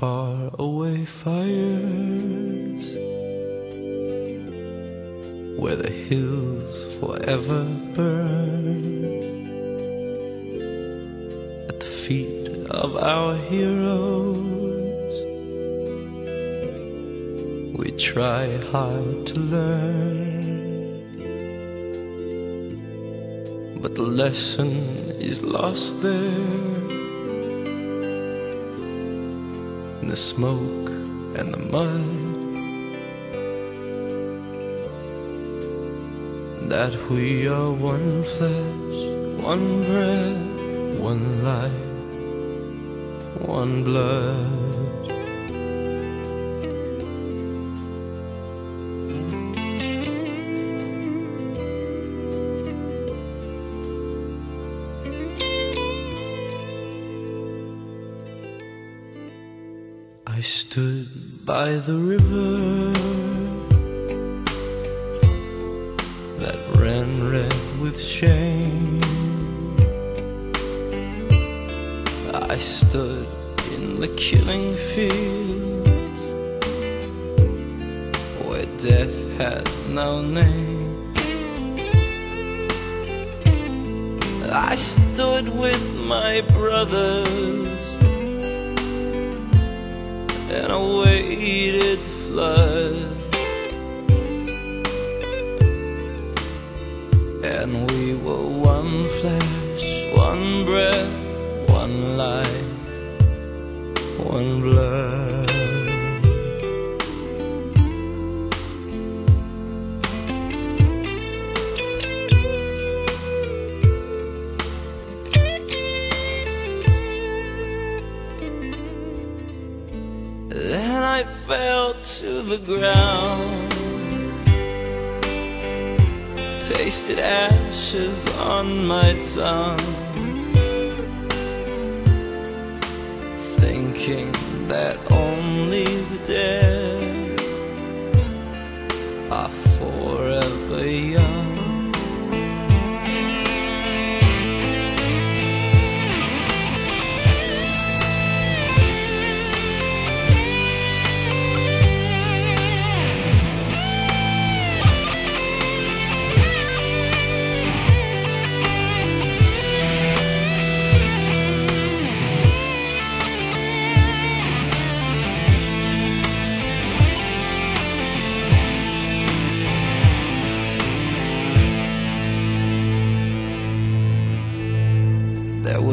far away fires where the hills forever burn. At the feet of our heroes we try hard to learn. But the lesson is lost there in the smoke and the mud that we are one flesh, one breath, one life, one blood. Stood by the river that ran red with shame. I stood in the killing fields where death had no name. I stood with my brothers and a weighted flood. And we were one flesh, one breath, one life, one blood. I fell to the ground, tasted ashes on my tongue, thinking that only the dead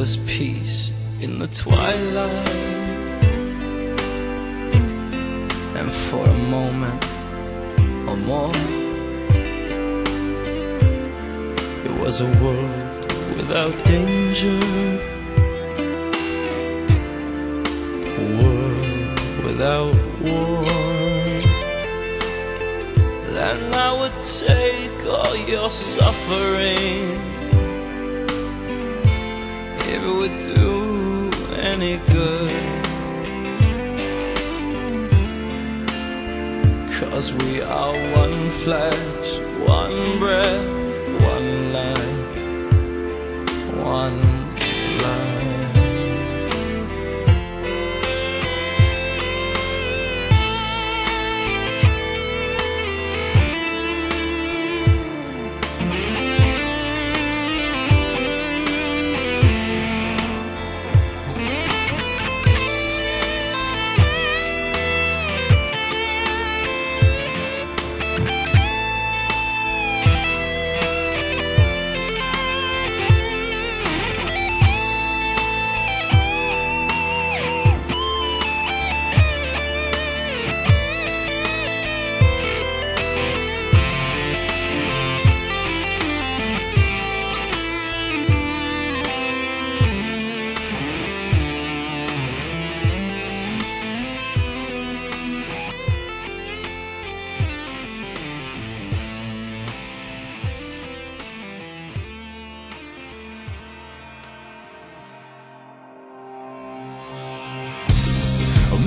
was peace in the twilight, and for a moment or more, it was a world without danger, a world without war. Then I would take all your suffering if it would do any good. Cause we are one flesh, one breath, one life,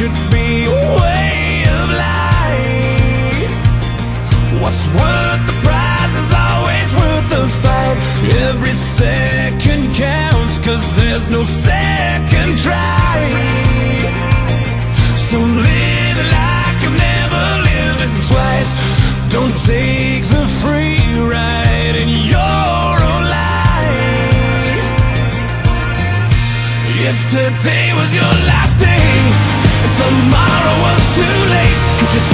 should be a way of life. What's worth the prize is always worth the fight. Every second counts, cause there's no second try. So live like you've never lived twice. Don't take the free ride in your own life. If today was your last day tomorrow was too late, could you say?